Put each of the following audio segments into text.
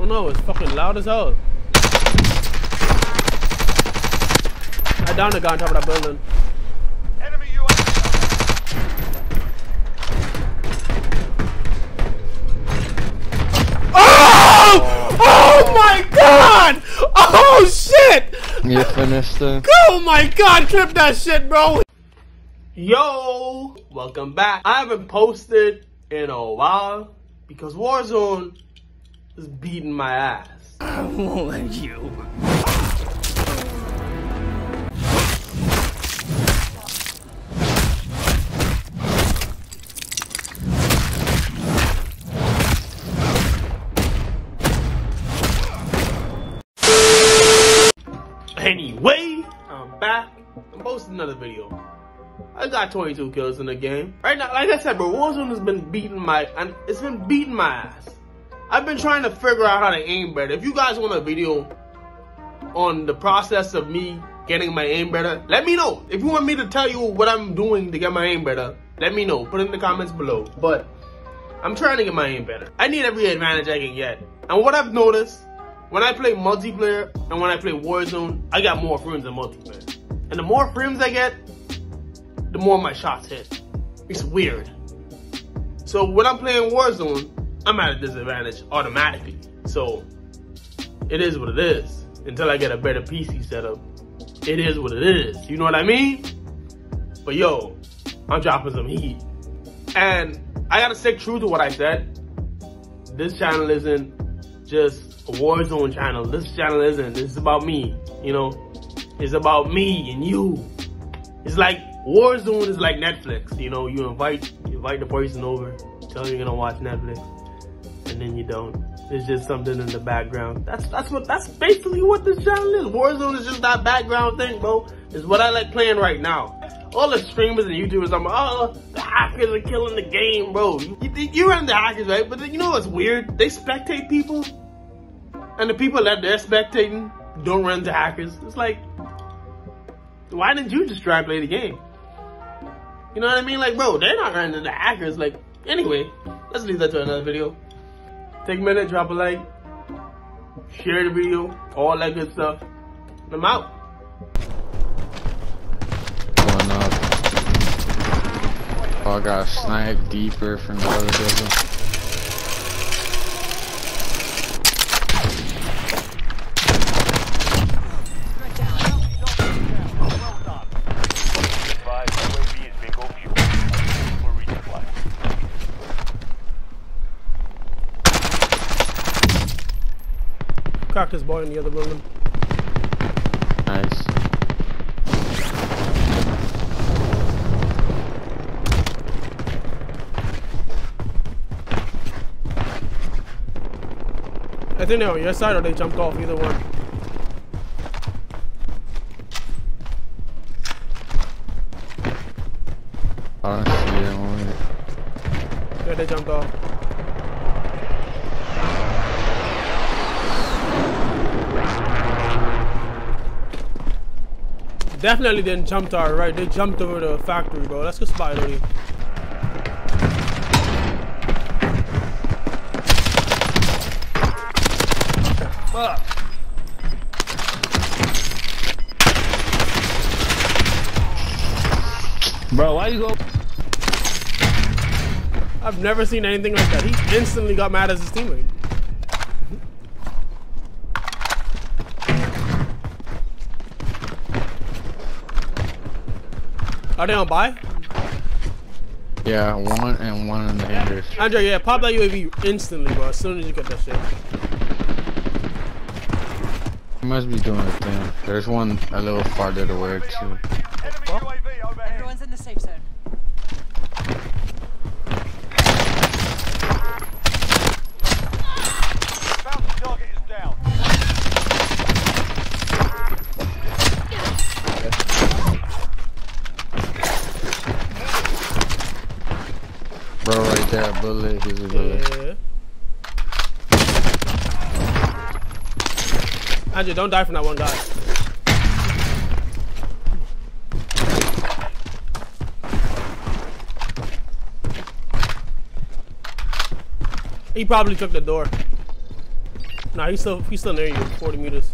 Oh no, it's fucking loud as hell. I downed the guy on top of that building. Enemy UAV. Oh! Oh my god! Oh shit! You finished it? Oh my god, clip that shit, bro! Yo! Welcome back. I haven't posted in a while because Warzone is beating my ass. I won't let you. Anyway, I'm back. I'm posting another video. I got 22 kills in the game. Right now, like I said, bro, Warzone has been beating my, and it's been beating my ass. I've been trying to figure out how to aim better. If you guys want a video on the process of me getting my aim better, let me know. If you want me to tell you what I'm doing to get my aim better, let me know. Put in the comments below. But I'm trying to get my aim better. I need every advantage I can get. And what I've noticed, when I play multiplayer and when I play Warzone, I got more frames than multiplayer. And the more frames I get, the more my shots hit. It's weird. So when I'm playing Warzone, I'm at a disadvantage automatically. So it is what it is. Until I get a better PC setup, it is what it is. You know what I mean? But yo, I'm dropping some heat. And I gotta stick true to what I said. This channel isn't just a Warzone channel. This channel isn't. This is about me. You know, it's about me and you. It's like Warzone is like Netflix. You know, you invite invite the person over, tell them you're gonna watch Netflix, and then you don't. It's just something in the background. That's that's what that's basically what this channel is. Warzone is just that background thing, bro. It's what I like playing right now. All the streamers and YouTubers, I'm like, oh, the hackers are killing the game, bro. You, you, run the hackers, right? But you know what's weird? They spectate people, and the people that they're spectating don't run to hackers. It's like, why didn't you just try and play the game? You know what I mean? Like, bro, they're not running the hackers. Like, anyway, let's leave that to another video. Take a minute, drop a like, share the video, all that good stuff. And I'm out. Going up. Oh, I got sniped deeper from the other building. Cracked boy in the other building. Nice. I think they're on your side or they jumped off, either one. I don't it. Yeah, they jumped off. Definitely didn't jump to our right. They jumped over the factory, bro. Let's go spy. Fuck. Bro, why you go? I've never seen anything like that. He instantly got mad as his teammate. Are they on buy? Yeah, one and one in the hangars. Andre, yeah, pop that UAV instantly, bro. As soon as you get that shit. He must be doing a thing. There's one a little farther to where too. Enemy UAV overhead. Everyone's in the safe zone. Found the target is down. Bro, right there, bullet. He's a. Yeah. Andre, don't die from that one guy. He probably took the door. Nah, he's still he's still near you, 40 meters.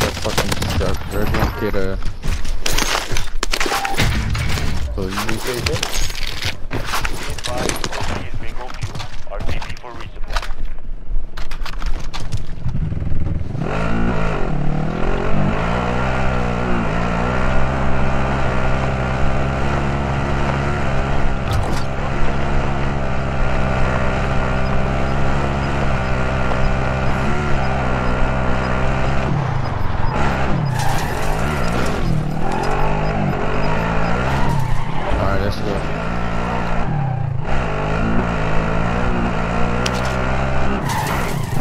That fucking truck. There's one kid, uh. So you Okay, good. Be advised, UAV is bingo fuel. RTB for resupply. Alright, let's go.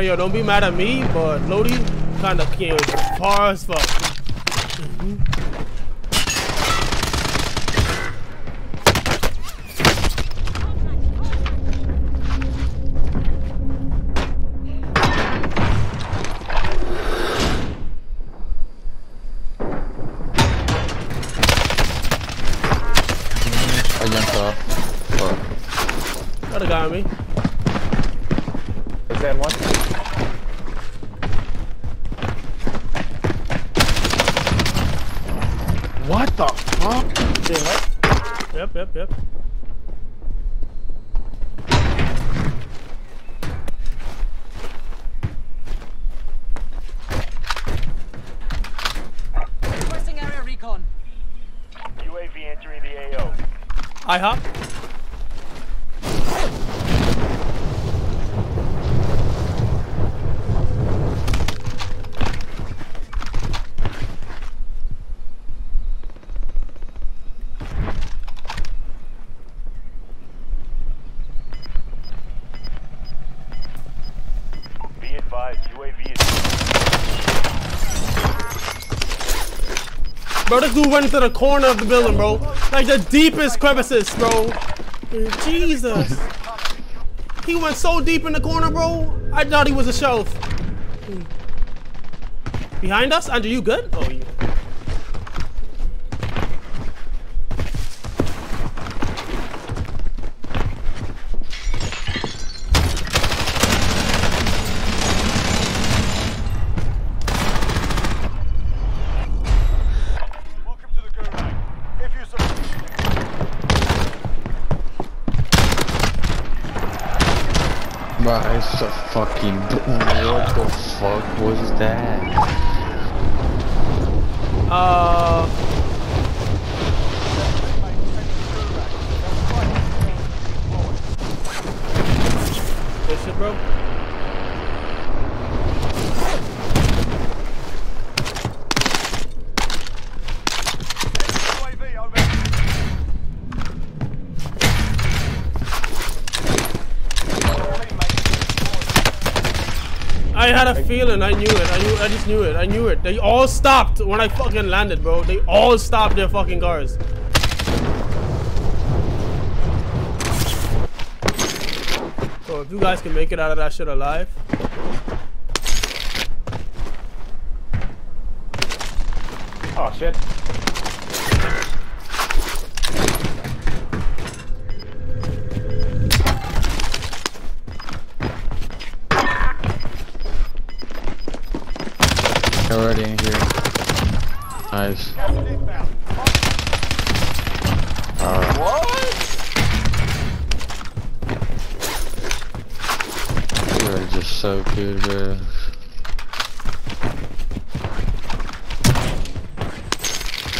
Hey, yo, don't be mad at me, but Lodi kinda came far as fuck. Jumped off. Fuck. Got a guy on me. Is that one? What the fuck? Yep, yep, yep. Requesting area recon. UAV entering the AO. I hop. Be advised, UAV is Bro, this dude went into the corner of the building, bro. Like the deepest crevices, bro. Jesus. He went so deep in the corner, bro. I thought he was a shelf. Behind us? Andrew, you good? Oh, you. Bro, a fucking. What the fuck was that? Uh. Good shit, bro. Had a feeling. I knew it. I knew. I just knew it. I knew it. They all stopped when I fucking landed, bro. They all stopped their fucking cars. So if you guys can make it out of that shit alive, Oh shit. Nice. Alright. You're just so good, bro.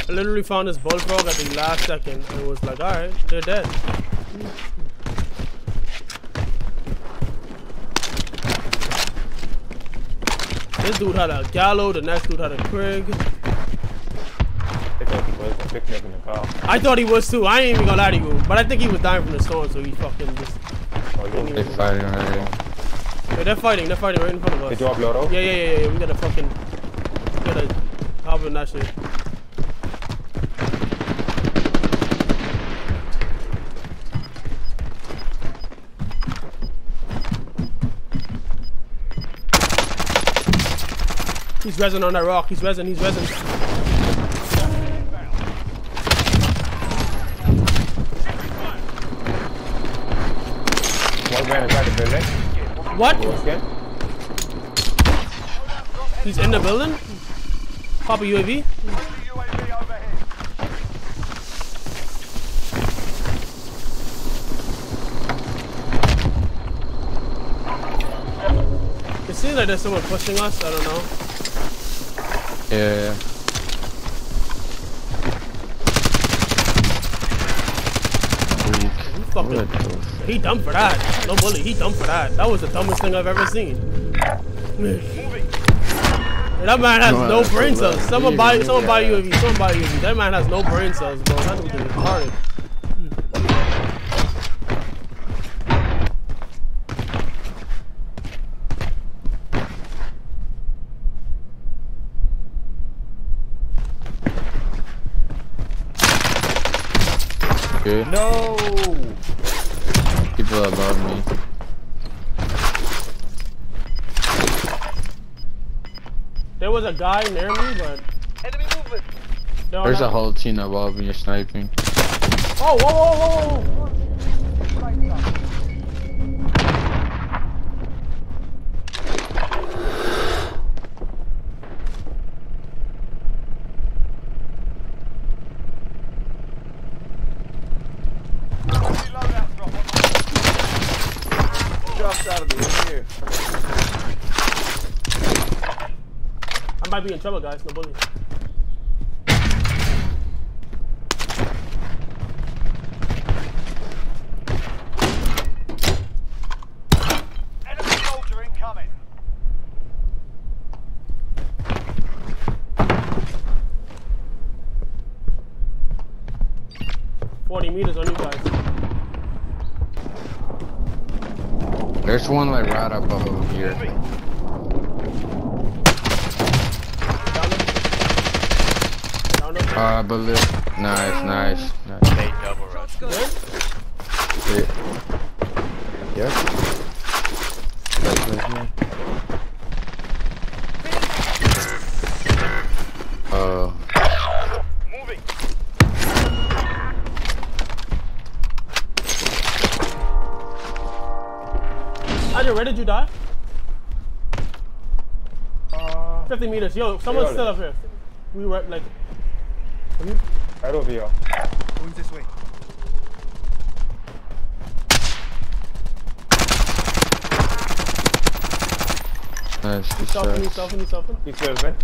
I literally found this bullfrog at the last second and was like, alright, they're dead. This dude had a Gallo, the next dude had a Krig. Take out the weapon. picking up in the car. I thought he was too. I ain't even gonna lie to you. But I think he was dying from the storm, so he fucking just. Oh, you They fighting right here. Yeah, they're fighting. They're fighting right in front of us. Did you upload out? Yeah, yeah, yeah, yeah. We gotta fucking. We gotta hop in that shit. He's resin on that rock. He's resin. He's resin. One man inside the building. What? Again. He's in the building? Pop a UAV? UAV. It seems like there's someone pushing us. I don't know. Yeah. Weak. He fucking. He dumb for that. No bully. He dumb for that. That was the dumbest thing I've ever seen. That man has No, no brain cells. Someone buy, someone buy. UAV. Someone buy UAV. That man has no brain cells, bro. That dude is retarded. Good. No! People above me. There was a guy near me, but. Enemy movement. No, There's no. a whole team above me sniping. Oh, whoa, whoa, whoa, whoa. Might be in trouble, guys. No bully. Enemy soldier incoming. Forty meters on you guys. There's one like right above here. Down him. Down him. Uh, I believe. Nice, nice, nice. They double rush. Good. Hit. Yep. That's right here. Uh, Moving. Andrew, where did you die? Uh, 50 meters. Yo, someone's still up here. We were like. Right over here. Going this way. nice. Good Selfing, shot. selfing, selfing. He's still man.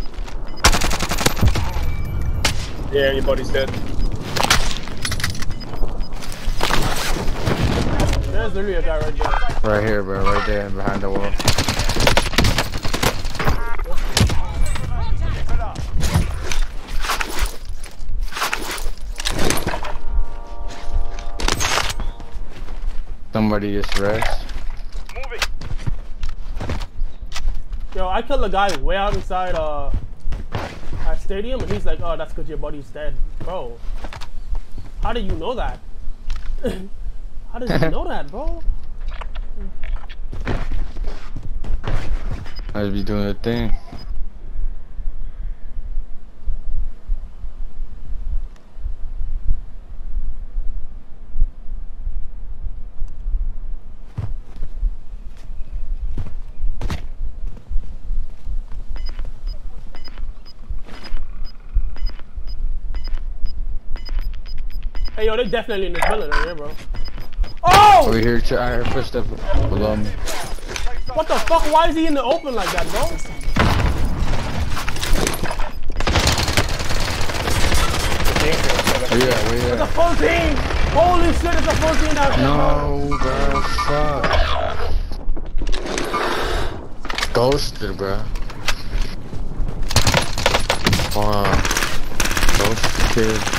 Yeah, your body's dead. There's literally a guy right there. Right here, bro. Right there behind the wall. Somebody just rest. Moving. Yo, I killed a guy way out inside uh our stadium, and he's like, "Oh, that's because your buddy's dead, bro." How do you know that? How does he know that, bro? Must be doing a thing. Yo, they definitely in this building right here, bro. Oh! Over here, too. I heard footsteps below me. What the fuck? Why is he in the open like that, bro? Oh, yeah, where you It's a full team! Holy shit, it's a full team down here. No, bro. Fuck. Ghosted, bro. Wow. Ghosted.